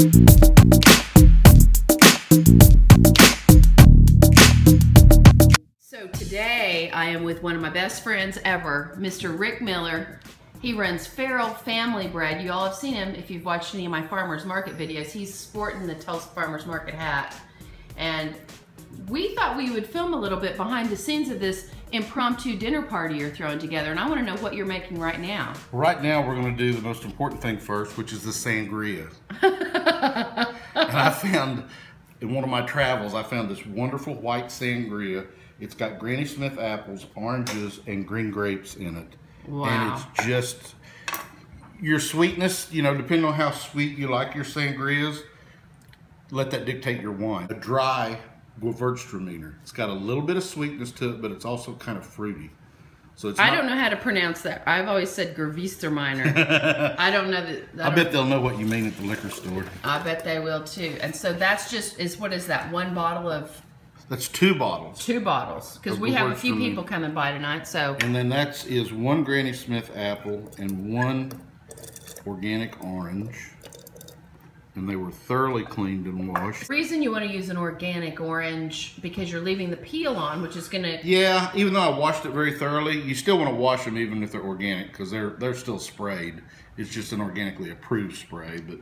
So today I am with one of my best friends ever, Mr. Rick Miller. He runs Farrell Family Bread. You all have seen him if you've watched any of my farmer's market videos. He's sporting the Tulsa Farmer's Market hat. And we thought we would film a little bit behind the scenes of this impromptu dinner party you're throwing together. And I want to know what you're making right now. Right now, we're going to do the most important thing first, which is the sangria. and I found, in one of my travels, I found this wonderful white sangria. It's got Granny Smith apples, oranges, and green grapes in it. Wow. And it's just, your sweetness, you know, depending on how sweet you like your sangrias, let that dictate your wine. A dry Gewürztraminer. It's got a little bit of sweetness to it, but it's also kind of fruity. So it's I not- don't know how to pronounce that. I've always said Gerviesterminer. I don't know that. I bet they'll know what you mean at the liquor store. I bet they will too. And so that's just is what is that? One bottle of That's two bottles. two bottles because we have a few people coming by tonight. So And then that's is one Granny Smith apple and one organic orange. And they were thoroughly cleaned and washed. the reason you want to use an organic orange because you're leaving the peel on, which is gonna. Yeah, even though I washed it very thoroughly, you still want to wash them even if they're organic because they're they're still sprayed. It's just an organically approved spray. But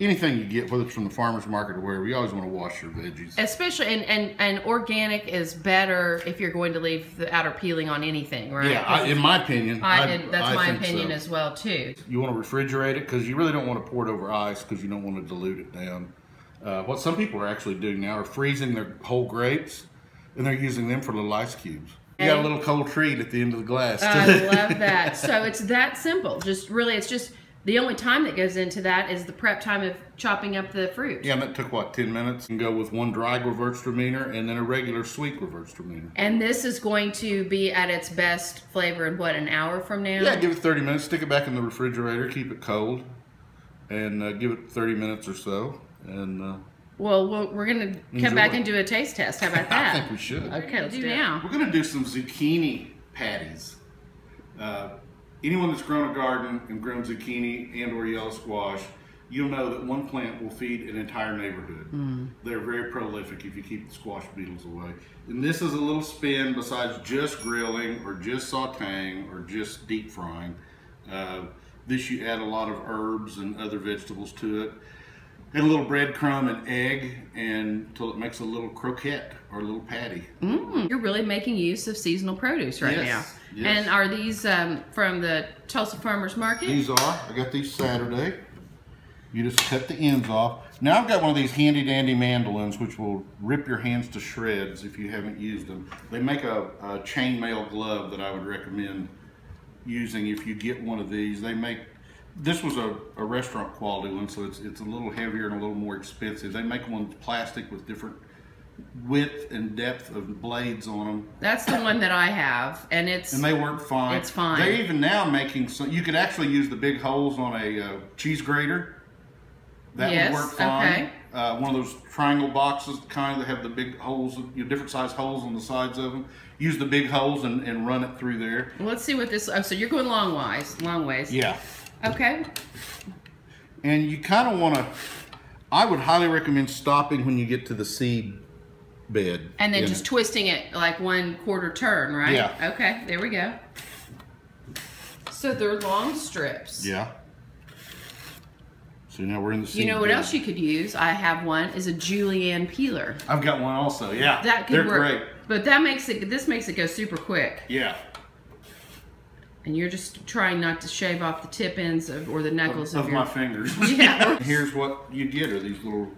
anything you get, whether it's from the farmer's market or wherever, you always want to wash your veggies. Especially and, and and organic is better if you're going to leave the outer peeling on anything, right? Yeah, I, in my opinion, I, I- that's I my opinion so. as well too. You want to refrigerate it because you really don't want to pour it over ice because you don't want to dilute it down. Uh, what some people are actually doing now are freezing their whole grapes and they're using them for little ice cubes. You got a little cold treat at the end of the glass. I love that. So it's that simple. Just really, it's just the only time that goes into that is the prep time of chopping up the fruit. yeah, and that took what, 10 minutes? And go with one dry Gewürztraminer and then a regular sweet Gewürztraminer. And this is going to be at its best flavor in what, an hour from now? Yeah, give it 30 minutes, stick it back in the refrigerator, keep it cold, and uh, give it 30 minutes or so. And uh, Well, we'll we're going to come Enjoy. back and do a taste test. How about that? I think we should. Okay, let's do it now. We're gonna do some zucchini patties. Uh, anyone that's grown a garden and grown zucchini and or yellow squash, you'll know that one plant will feed an entire neighborhood. Hmm. They're very prolific if you keep the squash beetles away. And this is a little spin besides just grilling or just sauteing or just deep frying. Uh, this you add a lot of herbs and other vegetables to it. And a little breadcrumb and egg and until it makes a little croquette or a little patty. Mm, you're really making use of seasonal produce right Yes, now. yes. And are these um, from the Tulsa Farmers Market? These are, I got these Saturday. You just cut the ends off. Now I've got one of these handy dandy mandolins which will rip your hands to shreds if you haven't used them. They make a, a chainmail glove that I would recommend using if you get one of these. They make, this was a, a restaurant quality one so it's, it's a little heavier and a little more expensive. They make one plastic with different width and depth of blades on them. That's the one that I have, and it's And they work fine. It's fine. They're even now making some. You could actually use the big holes on a uh, cheese grater. That Yes, would work fine. okay. Uh, one of those triangle boxes, kind that have the big holes, you know, different size holes on the sides of them. Use the big holes and, and run it through there. let's see what this. Oh, so you're going long ways, long ways. Yeah. Okay. And you kind of want to. I would highly recommend stopping when you get to the seed bed. And then just it. twisting it like one quarter turn, right? Yeah. Okay, there we go. So they're long strips. Yeah. So now we're in the seed You know what bed. else you could use? I have one is a julienne peeler. I've got one also. Yeah. That could They're work. great. But that makes it this makes it go super quick. Yeah. And you're just trying not to shave off the tip ends of, or the knuckles of, of your my fingers. Yeah. Here's what you get are these little,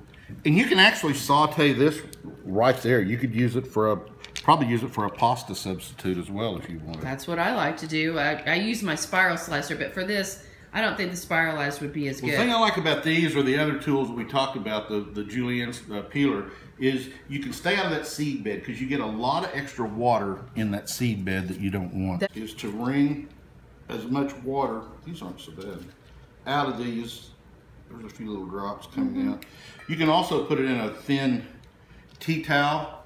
and you can actually saute this right there. You could use it for a, probably use it for a pasta substitute as well if you want. That's what I like to do. I, I use my spiral slicer, but for this, I don't think the spiralized would be as The good. The thing I like about these or the other tools we talked about, the, the Julienne uh, peeler, is you can stay out of that seed bed because you get a lot of extra water in that seed bed that you don't want. is to wring as much water, these aren't so bad, out of these. There's a few little drops coming mm-hmm. out. You can also put it in a thin tea towel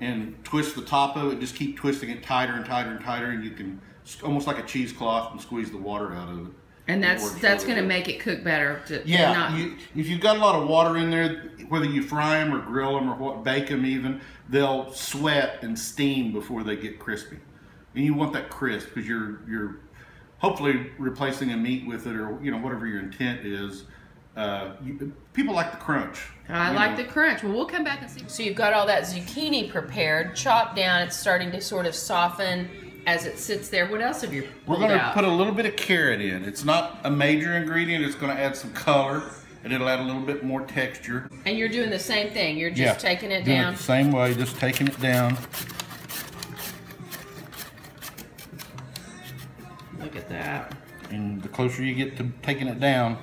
and twist the top of it. Just keep twisting it tighter and tighter and tighter, and you can, almost like a cheesecloth, and squeeze the water out of it. And that's that's going to make it cook better. To, Yeah, not- you, if you've got a lot of water in there, whether you fry them or grill them or what, bake them even, they'll sweat and steam before they get crispy. And you want that crisp because you're you're hopefully replacing a meat with it or you know whatever your intent is. Uh, you, people like the crunch. I like know. the crunch. Well, we'll come back and see. So you've got all that zucchini prepared, chopped down. It's starting to sort of soften as it sits there. What else have you We're going to put a little bit of carrot in. It's not a major ingredient. It's going to add some color and it'll add a little bit more texture. and you're doing the same thing. You're just taking it down. the same way, just taking it down. That. And the closer you get to taking it down,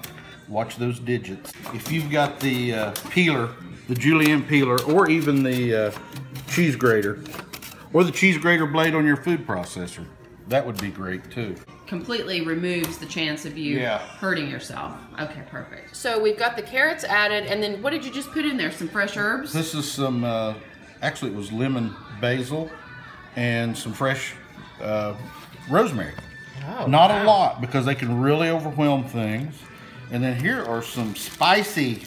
watch those digits. If you've got the uh, peeler, the julienne peeler, or even the uh, cheese grater, or the cheese grater blade on your food processor, that would be great too. Completely removes the chance of you Yeah. hurting yourself. Okay, perfect. So we've got the carrots added, and then what did you just put in there? Some fresh herbs? This is some, uh, actually it was lemon basil and some fresh uh, rosemary. Oh, Not wow. a lot because they can really overwhelm things. And then here are some spicy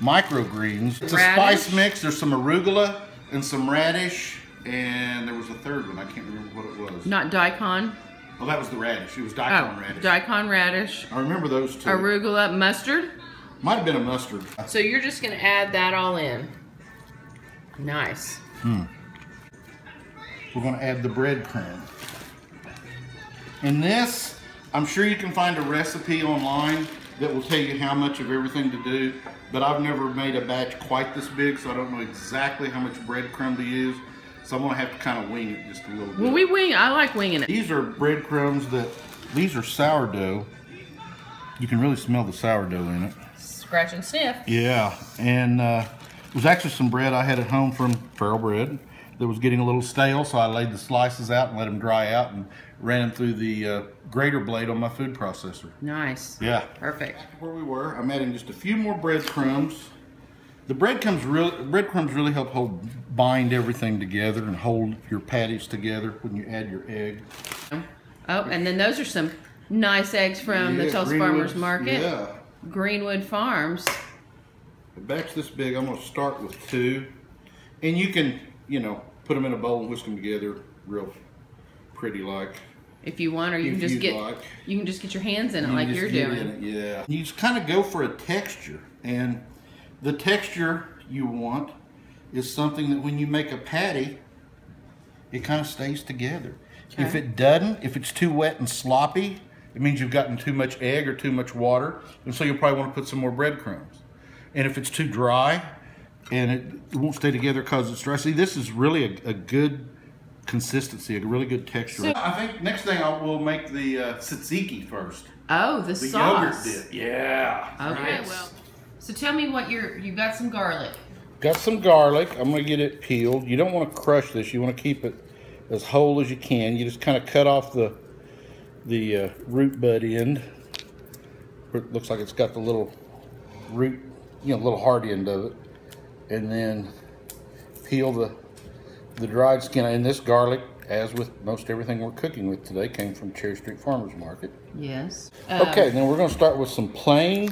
microgreens. It's a spice mix. There's some arugula and some radish, and there was a third one. I can't remember what it was. Not daikon. Oh, that was the radish. It was daikon Oh, radish. daikon radish, I remember those two. arugula, mustard. Might have been a mustard. So you're just going to add that all in. Nice. Hmm. We're going to add the breadcrumb. And this, I'm sure you can find a recipe online that will tell you how much of everything to do, but I've never made a batch quite this big, so I don't know exactly how much breadcrumb to use. So I'm going to have to kind of wing it just a little bit. Well, we wing. I like winging it. These are breadcrumbs that, these are sourdough. You can really smell the sourdough in it. Scratch and sniff. Yeah, and uh, it was actually some bread I had at home from Farrell Bread that was getting a little stale, so I laid the slices out and let them dry out and ran them through the uh, grater blade on my food processor. Nice. Yeah. Perfect. Where we were, I'm adding just a few more breadcrumbs. The breadcrumbs really, breadcrumbs really help hold, bind everything together and hold your patties together when you add your egg. Oh, and then those are some nice eggs from the Yeah, Tulsa Greenwood- Farmers Market. Yeah. Greenwood Farms. A batch this big, I'm gonna start with two. And you can, you know, put them in a bowl and whisk them together real pretty like. If you want, or you can just get like. you can just get your hands in it You like you're doing. it, yeah. You just kind of go for a texture. And the texture you want is something that when you make a patty, it kind of stays together. If it doesn't, if it's too wet and sloppy, it means you've gotten too much egg or too much water. And so you'll probably want to put some more breadcrumbs. And if it's too dry and it, it won't stay together because it's dry, see, this is really a, a good consistency, a really good texture. So- I think next thing I will make the uh, tzatziki first. Oh, the, The sauce. yogurt dip. Yeah. Okay, well. So tell me what you're you've got some garlic. Got some garlic. I'm going to get it peeled. You don't want to crush this. You want to keep it as whole as you can. You just kind of cut off the the uh, root bud end. It looks like it's got the little root, you know, little hard end of it. And then peel the the dried skin. And this garlic, as with most everything we're cooking with today, came from Cherry Street Farmers Market. Yes. Okay, um, then we're going to start with some plain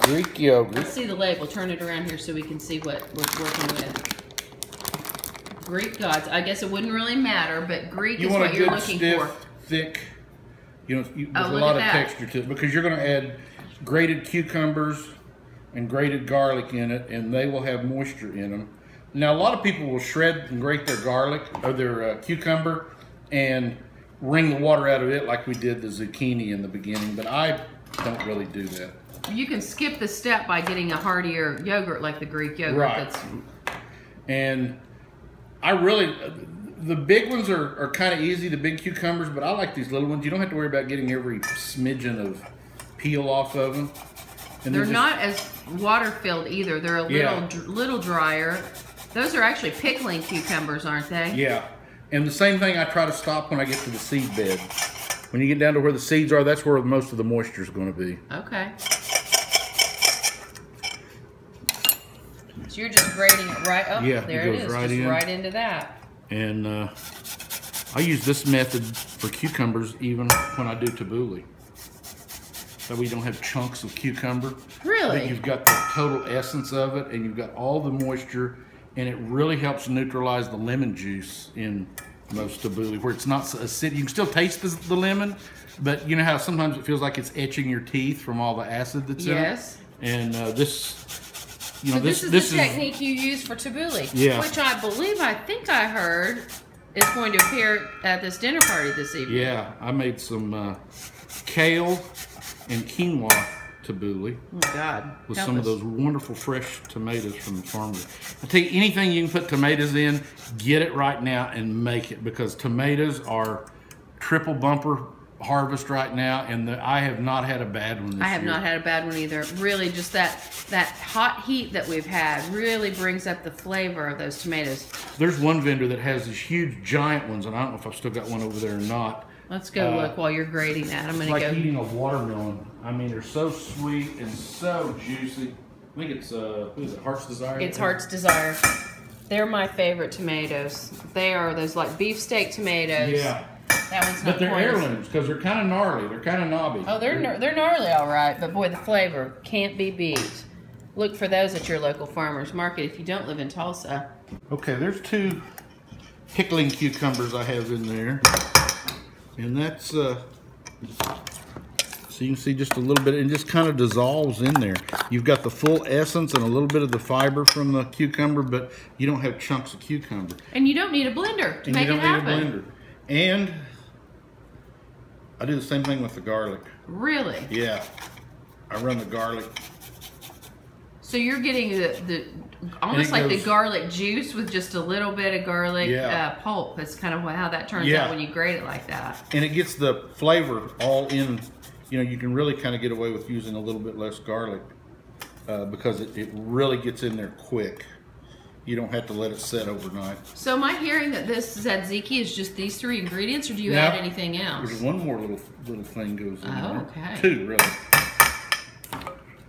Greek yogurt. Let's see the label. Turn it around here so we can see what we're working with. Greek gods. I guess it wouldn't really matter, but Greek You is want what a you're looking stiff, for. thick, you know, you, oh, with Oh, a lot of texture to it because you're going to add grated cucumbers and grated garlic in it, and they will have moisture in them. Now, a lot of people will shred and grate their garlic or their uh, cucumber and wring the water out of it like we did the zucchini in the beginning, but I don't really do that. You can skip the step by getting a heartier yogurt like the Greek yogurt. Right. That's And I really, the big ones are, are kind of easy, the big cucumbers, but I like these little ones. You don't have to worry about getting every smidgen of peel off of them. And they're just- not as water filled either. They're a little Yeah. dr- little drier. Those are actually pickling cucumbers, aren't they? Yeah. And the same thing I try to stop when I get to the seed bed. When you get down to where the seeds are, that's where most of the moisture is going to be. Okay. So you're just grating it right up. Yeah, there it, goes is. right just in. right into that. And uh, I use this method for cucumbers even when I do tabbouleh. So we don't have chunks of cucumber. Really? But you've got the total essence of it, and you've got all the moisture, and it really helps neutralize the lemon juice in most tabbouleh, where it's not so acidic. You can still taste the, the lemon, but you know how sometimes it feels like it's etching your teeth from all the acid that's Yes. in it. Yes. And uh, this, you know, So this, this is the technique you use for tabbouleh, Yeah. which I believe I think I heard is going to appear at this dinner party this evening. Yeah, I made some uh, kale and quinoa tabbouleh Oh God. with Help some of those wonderful fresh tomatoes from the farmer. I tell you, anything you can put tomatoes in, get it right now and make it because tomatoes are triple bumper harvest right now, and the, I have not had a bad one this I have year. not had a bad one either. Really, just that that hot heat that we've had really brings up the flavor of those tomatoes. There's one vendor that has these huge giant ones, and I don't know if I've still got one over there or not. Let's go Uh, look while you're grating that. I'm gonna like go. eating a watermelon. I mean, they're so sweet and so juicy. I think it's uh, who is it? Heart's Desire. It's Heart's Desire. They're my favorite tomatoes. They are those like beefsteak tomatoes. Yeah, That one's not but they're quite heirlooms because they're kind of gnarly. They're kind of knobby. Oh, they're gnar- they're gnarly, all right. But boy, the flavor can't be beat. Look for those at your local farmers market if you don't live in Tulsa. Okay, there's two pickling cucumbers I have in there. And that's, uh, so you can see just a little bit, and just kind of dissolves in there. You've got the full essence and a little bit of the fiber from the cucumber, but you don't have chunks of cucumber. And you don't need a blender to And make you don't it happen. need a blender. And I do the same thing with the garlic. Really? Yeah, I run the garlic. So you're getting the, the almost like the garlic juice with just a little bit of garlic Yeah. uh, pulp. That's kind of how that turns Yeah. out when you grate it like that. and it gets the flavor all in. You know, you can really kind of get away with using a little bit less garlic uh, because it, it really gets in there quick. You don't have to let it set overnight. So am I hearing that this tzatziki is just these three ingredients, or do you No. add anything else? There's one more little little thing goes in Oh, there. okay. Two really.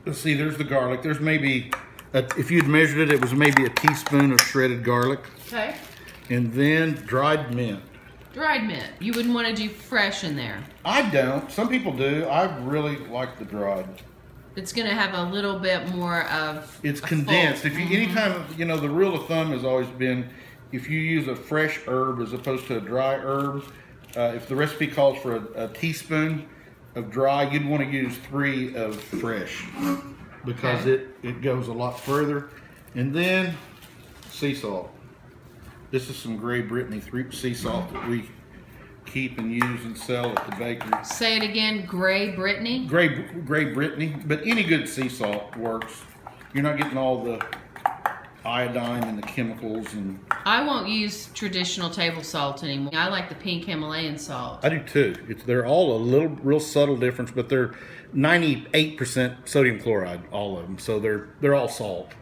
Let's see. There's the garlic. There's maybe a, if you'd measured it, it was maybe a teaspoon of shredded garlic, Okay. and then dried mint. Dried mint. You wouldn't want to do fresh in there. I don't. Some people do. I really like the dried. It's going to have a little bit more of. It's condensed. full- If you anytime you know the rule of thumb has always been if you use a fresh herb as opposed to a dry herb, uh, if the recipe calls for a, a teaspoon of dry, you'd want to use three of fresh because Okay. it it goes a lot further. And then sea salt. This is some Gray Brittany three sea salt that we keep and use and sell at the bakery. Say it again, Gray Brittany. Gray Gray Brittany, but any good sea salt works. You're not getting all the iodine and the chemicals, and I won't use traditional table salt anymore. I like the pink Himalayan salt. I do too. It's they're all a little real subtle difference, but they're 98% sodium chloride, all of them. So they're they're all salt,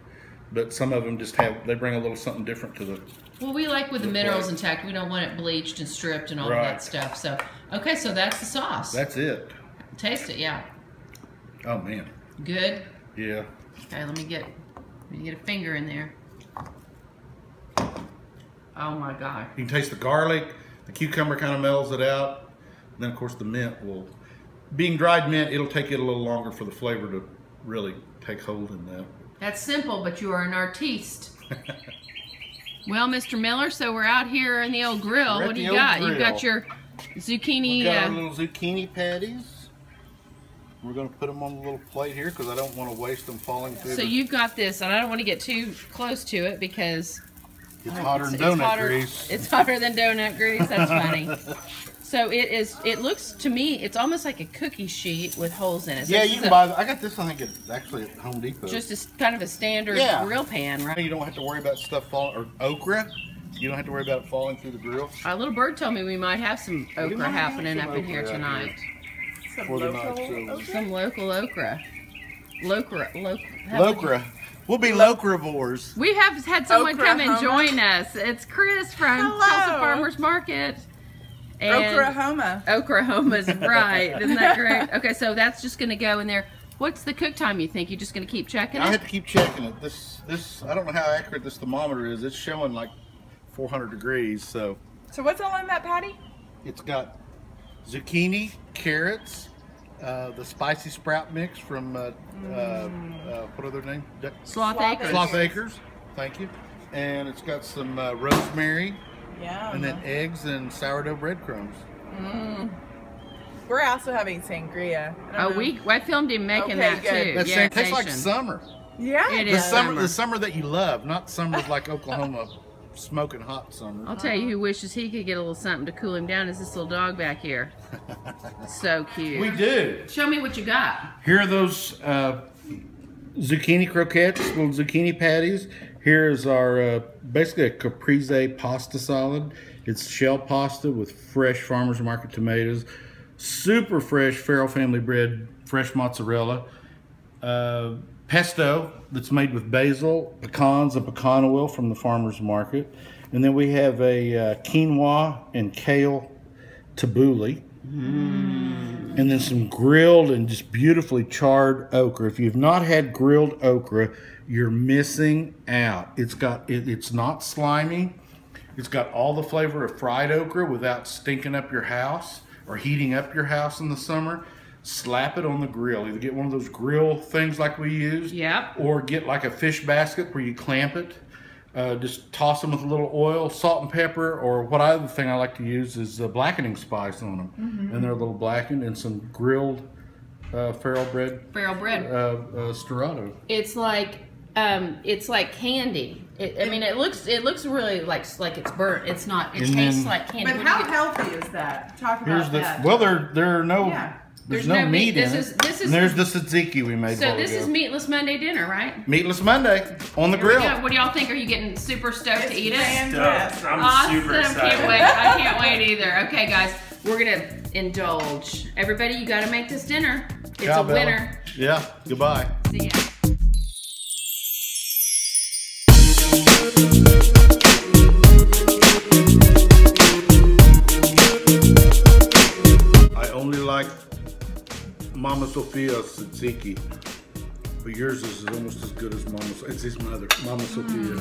but some of them just have they bring a little something different to the. Well, we like with the minerals intact. We don't want it bleached and stripped and all that stuff. So, okay, so that's the sauce. That's it. Taste it, yeah. Oh man, Good. yeah. Okay, let me get let me get a finger in there. Oh my god. You can taste the garlic. The cucumber kind of mellows it out. And then of course the mint will, being dried mint, it'll take it a little longer for the flavor to really take hold in that. That's simple, but you are an artiste. well, Mr. Miller, so we're out here in the old grill. What do you got? You've got your zucchini. We've got our Uh, little zucchini patties. We're going to put them on a little plate here because I don't want to waste them falling through. so the, you've got this, and I don't want to get too close to it because it's hotter it's, than it's donut hotter, grease. It's hotter than donut grease. That's funny. so it is. It looks to me, it's almost like a cookie sheet with holes in it. So yeah, you can a- buy. I got this. I think it's actually at Home Depot. just a s kind of a standard Yeah. grill pan, right? you don't have to worry about stuff falling or okra. You don't have to worry about it falling through the grill. Our little bird told me we might have some okra might have happening some up in here okra out tonight. For the night, so- Some local okra. Locra. Loc- Locra. We'll be locravores. We have had someone come and Oklahoma? join us. It's Chris from Hello. Tulsa Farmers Market. And Oklahoma. Oklahoma's right. Isn't that great? Okay, so that's just going to go in there. What's the cook time you think? You're just going to keep checking it? I have to keep checking it. This, this, I don't know how accurate this thermometer is. It's showing like 400 degrees, so So what's all in that patty? it's got zucchini, carrots, uh, the spicy sprout mix from uh, uh, uh, what other name? Du- Sloth Sloth Acres. Sloth Acres. Thank you. And it's got some uh, rosemary Yeah. and then eggs and sourdough breadcrumbs. We're also having sangria. I Oh, know. we I filmed him making Okay, that good. too. That yeah, same, tastes like summer. Yeah. It The is summer, summer. the summer that you love, not summers like Oklahoma, smoking hot summer. I'll tell you who wishes he could get a little something to cool him down is this little dog back here. so cute. We do. Show me what you got. Here are those uh, zucchini croquettes, little zucchini patties. Here is our uh, basically a caprese pasta salad. It's shell pasta with fresh farmers market tomatoes, super fresh Farrell family bread, fresh mozzarella, uh, pesto that's made with basil, pecans, and pecan oil from the farmers market, and then we have a uh, quinoa and kale tabbouleh and then some grilled and just beautifully charred okra. If you've not had grilled okra, you're missing out. It's got it, it's not slimy. It's got all the flavor of fried okra without stinking up your house or heating up your house in the summer. Slap it on the grill. Either get one of those grill things like we use, Yep. or get like a fish basket where you clamp it. Uh, just toss them with a little oil, salt and pepper, or what other thing I like to use is uh, blackening spice on them, Mm-hmm. and they're a little blackened, and some grilled uh, farrell bread Farrell bread. uh, uh. It's like um, it's like candy. It, I mean, it looks it looks really like like it's burnt. It's not. It And tastes then- like candy. But What do how you- healthy is that? Talk about Here's the that. well, there there are no Yeah. there's, There's no, no meat meat. in This it. is- this is- and there's the tzatziki we made. So while this ago. is meatless Monday dinner, right? Meatless Monday on the Here we grill. go. What do y'all think? Are you getting super stoked to eat it? fantastic. I'm awesome! super excited. Can't wait. I can't wait either. Okay, guys, we're gonna indulge. Everybody, you got to make this dinner. It's Ciao, a Bella. winner. Yeah. Goodbye. See ya. Mama Sophia's tzatziki, but yours is almost as good as Mama. It's his mother, Mama Sophia.